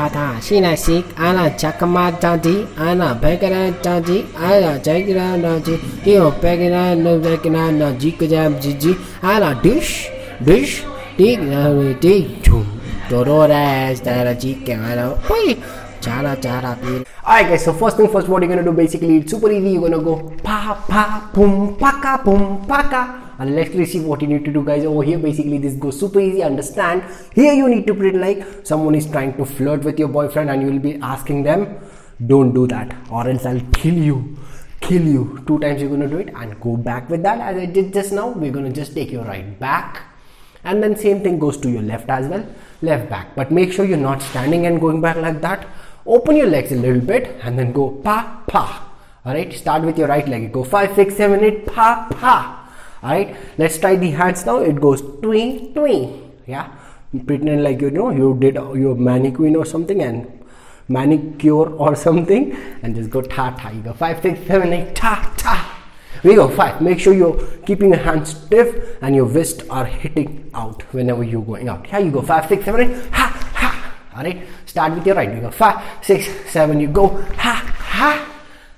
Tata, Shina Sik, Ana Chakama Tanti, Ana Pekara Tanti, Ana Jakira Nanti, Io Pekara Nobekina Najikajam Jiji, Ana Dish, Dish, Dig, Dig, Chum, Dororas, Dara Jika, Oi, Chara Chara Pir. Alright guys, so first thing first, what you're gonna do basically, it's super easy. You're gonna go pa pa pum paka pum paka. And let's receive what you need to do, guys. Over here, basically, this goes super easy. Understand? Here, you need to pretend like someone is trying to flirt with your boyfriend, and you will be asking them, "Don't do that, or else I'll kill you." Kill you. Two times you're gonna do it, and go back with that as I did just now. We're gonna just take your right back, and then same thing goes to your left as well. Left back, but make sure you're not standing and going back like that open your legs a little bit and then go pa pa all right start with your right leg go five six seven eight pa pa right let's try the hands now. It goes twing twing. Yeah. Pretend like you know you did your mannequin or something and manicure or something and just go ta ta. You go five six seven eight ta ta. We go five. Make sure you're keeping your hands stiff and your wrists are hitting out whenever you're going out. Yeah you go five six seven eight. Ha ha. All right start with your right. We go five six seven you go ha ha.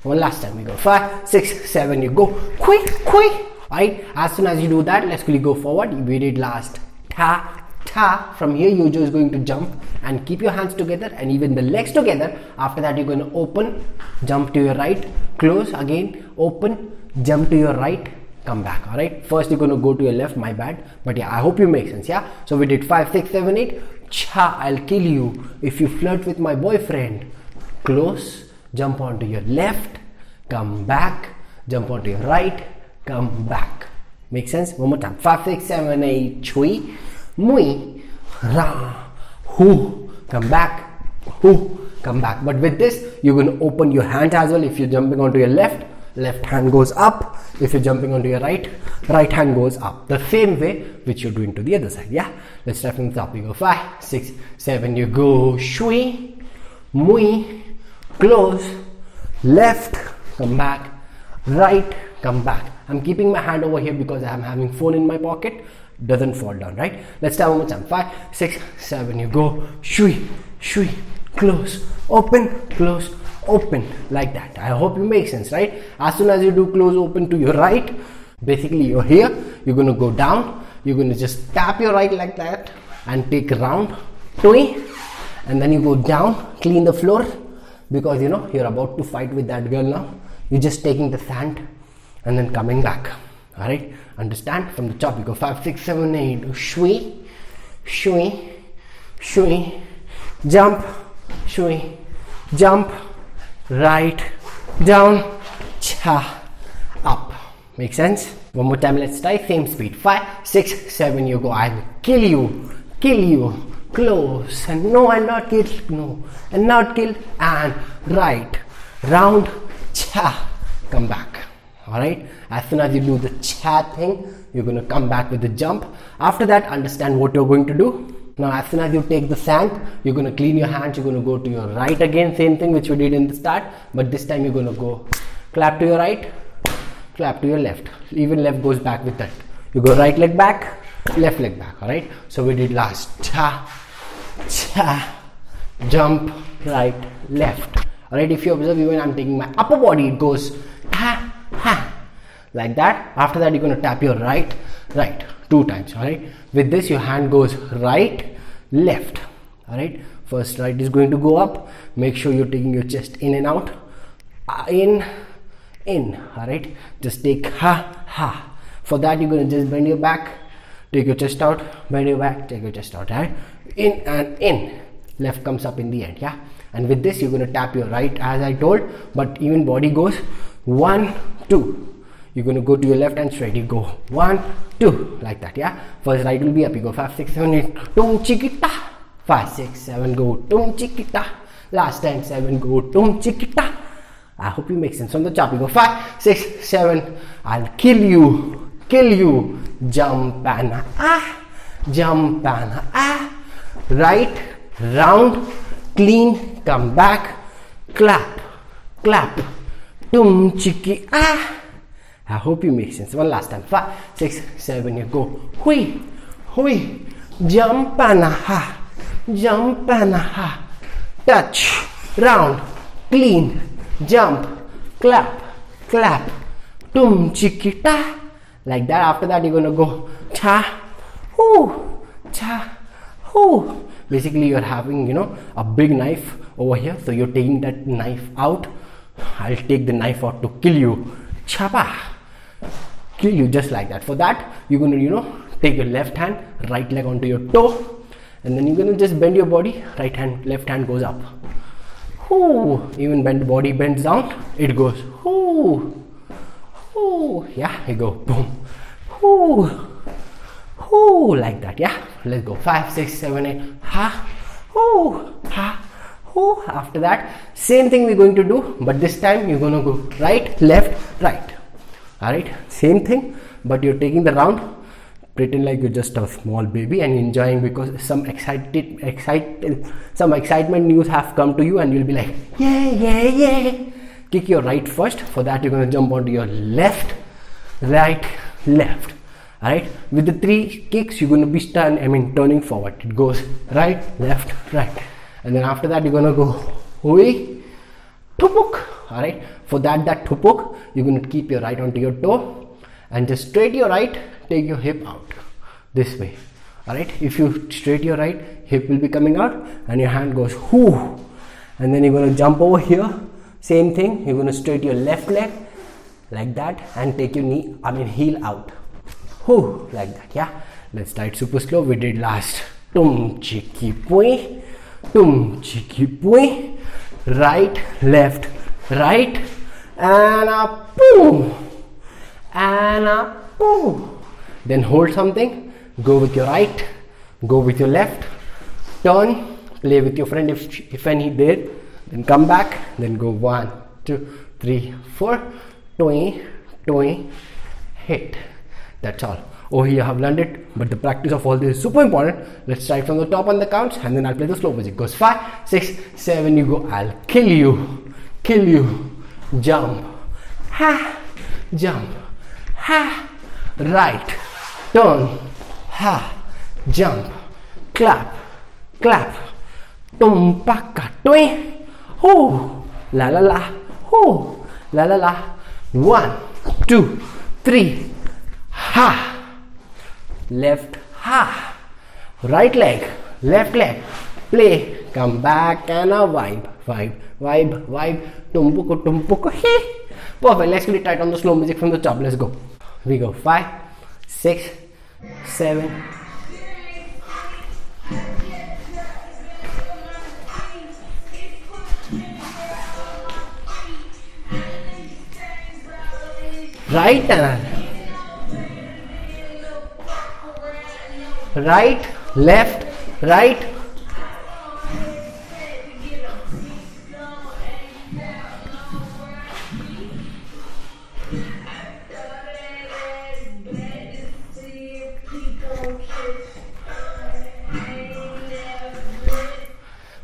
One last time. We go five six seven you go quick quick right? As soon as you do that let's quickly go forward. We did last. Ta ta. From here you're just going to jump and keep your hands together and even the legs together. After that you're going to open jump to your right. Close again open jump to your right. Come back all right first you're going to go to your left my bad. But yeah i hope you make sense yeah? So we did five six seven eight. Cha i'll kill you if you flirt with my boyfriend. Close jump onto your left. Come back jump onto your right come back. Make sense? One more time. Five six seven eight chui mui. Ra. Hu. Come back. Hu. Come back. But with this you're going to open your hand as well. If you're jumping onto your left left hand goes up. If you're jumping onto your right right hand goes up. The same way which you're doing to the other side yeah? Let's start from the top. You go five six seven. You go shui. Mui. Close. Left. Come back. Right. Come back i'm keeping my hand over here because i'm having phone in my pocket. Doesn't fall down right? Let's start one more time. Five six seven. You go. Shui shui. Close. Open close. Open. Like that. I hope it makes sense right? As soon as you do close open to your right basically you're here. You're going to go down. You're going to just tap your right like that and take round. Twing and then you go down clean the floor. Because you know you're about to fight with that girl now. You're just taking the sand and then coming back. All right understand? From the top you go five six seven eight. Shui. Shui. Shui. Jump. Shui. Jump. Right. Down. Cha. Up. Make sense? One more time let's try. Same speed. Five six seven you go. I will kill you. Kill you. Close. And no i'll not kill. No. And not kill. And right. Round. Cha. Come back all right as soon as you do the cha thing you're going to come back with the jump. After that understand what you're going to do. Now as soon as you take the sand you're going to clean your hands you're going to go to your right again. Same thing which we did in the start but this time you're going to go clap to your right clap to your left. Even left goes back with that. You go right leg back left leg back all right so we did last. Cha cha jump right left. All right if you observe even i'm taking my upper body it goes ha like that. After that you're going to tap your right right two times all right? With this your hand goes right left all right? First right is going to go up. Make sure you're taking your chest in and out uh, in in all right? Just take ha ha. For that you're going to just bend your back take your chest out bend your back take your chest out right? In and in. Left comes up in the end yeah? And with this you're going to tap your right as i told but even body goes one two you're going to go to your left hand straight. You go one two like that yeah? First right will be up. You go five six seven eight. Tum chiquita five six seven go. Tum chiquita last time seven go. Tum chiquita i hope you make sense on the top. You go five six seven. I'll kill you. Kill you. Jump and ah jump and ah right round clean come back. Clap. Clap. Tum chiki ah I hope you make sense. One last time. Five, six, seven. You go. Hui, hui. Jump and ha. Jump and ha. touch, round, clean, jump, clap, clap, tum chiki ta. Like that. After that, you're gonna go cha, hoo, cha, hoo. Basically, you're having you know a big knife over here, so you're taking that knife out. I'll take the knife out to kill you. Chapa kill you just like that. For that, you're gonna, you know, take your left hand, right leg onto your toe, and then you're gonna just bend your body, right hand, left hand goes up. Whoo, even bend the body bends down, it goes. Whoo, whoo, yeah, you go, boom, whoo, whoo, like that, yeah. Let's go. Five, six, seven, eight, ha, whoo, ha. Whoo. After that, same thing we're going to do, but this time you're gonna go right, left, right all right same thing but you're taking the round. Pretend like you're just a small baby and enjoying because some excited excited some excitement news have come to you and you'll be like yeah yeah yeah. Kick your right first. For that you're going to jump onto your left right left. All right with the three kicks you're going to be stand i mean turning forward. It goes right left right. And then after that you're going to go hui tupuk all right for that that tupuk you're going to keep your right onto your toe and just straight your right take your hip out. This way all right if you straight your right hip will be coming out and your hand goes whoo. And then you're going to jump over here same thing. You're going to straight your left leg like that and take your knee i mean heel out. Whoo like that yeah? Let's it super slow. We did last. Tum chiki pui tum chiki pui right left right and a boom and a boom. Then hold something go with your right go with your left turn play with your friend if if any there then come back then go one two three four twenty twenty hit. That's all oh here I have learned it. But the practice of all this is super important. Let's start from the top on the counts and then I'll play the slow music. Goes five six seven you go. I'll kill you. Kill you. Jump. Ha. Jump. Ha. Right. Turn. Ha. Jump. Clap. Clap. Tum paka tui. La la la. Ho la la la. One two three. Ha left ha right leg left leg play come back and a vibe vibe vibe vibe tumpuko tumpuko he perfect let's get it tight on the slow music from the top let's go we go five six seven right and right left right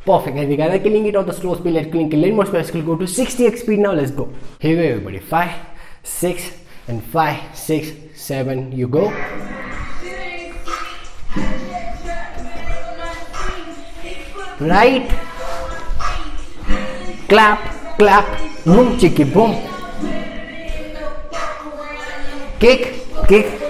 Perfect, and we are killing it on the slow speed. Let's killing, kill more speed. Let's go to 60x speed now. Let's go. Here we go, everybody. Five, six, and five, six, seven. You go. Right clap clap boom chicky boom cake cake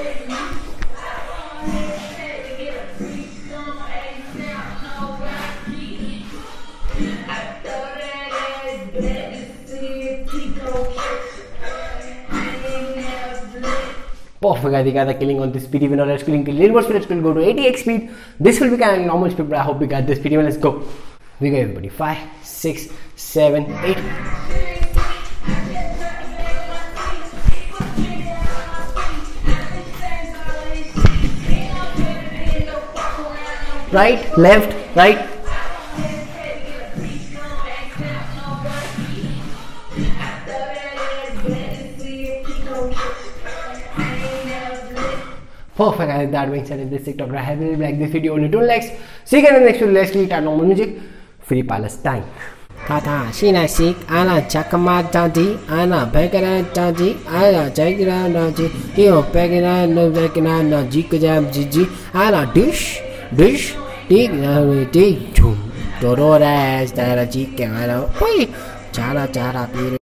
Perfect, I think killing on this speed. Even though let's killing speed, let's go to 80x speed. This will be kind of normal speed, but I hope we got this. Even let's go. We go everybody. Five, six, seven, eight. Right, left, right, Perfect, and that being said, if this TikTok has really like this video, only two likes. See you again in the next video. Let's meet at normal music. Free Palestine. Tata, Shina Sik, Ana Chakama Dadi, Ana Pegana Dadi, Ana Chakira Naji, Kio Pegana Nagana Naji Kajam Jiji, Ana Dish, Dish, Dig, Dig, Chum, Dororas, Dara Chicken, Anna, Hey, Chara Chara Pir